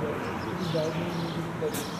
possibilidade